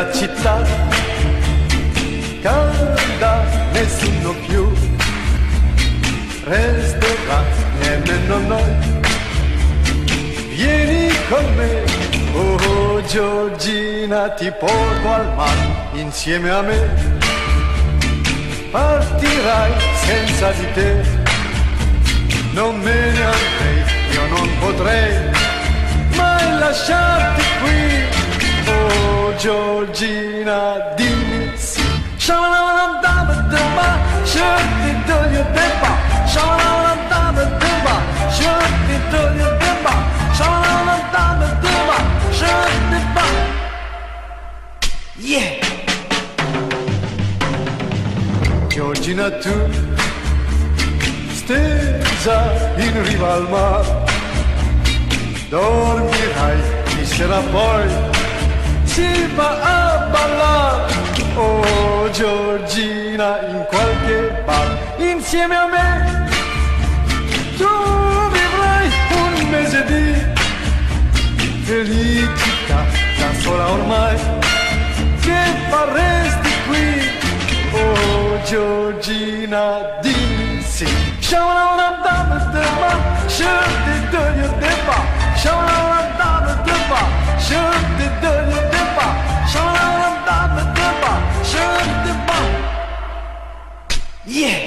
nella città calda, nessuno più resterà nemmeno noi. Vieni con me, oh Giorgina, ti porto al mare insieme a me. Partirai senza di te, non me ne andrei, io non potrei mai lasciarti. Giorgina, dimmi sì. Sha-la-la-la-da-ba-da-ba, shirty-do-you-dibba, sha-la-la-la-da-ba-da-ba, shirty-do-you-dibba, sha-la-la-la-da-ba-da-ba, shirty-ba. Yeah! Giorgina tu, stesa in riva al mare, dormirai, chi sarà poi si va a ballare. Oh Giorgina, in qualche bar, insieme a me, tu vivrai un mese di felicità, da sola ormai, che faresti qui? Oh Giorgina, di sì. Sha-la-la-da-ba-da-ba, shirty-do-you-dibba, sha-la-la Yeah!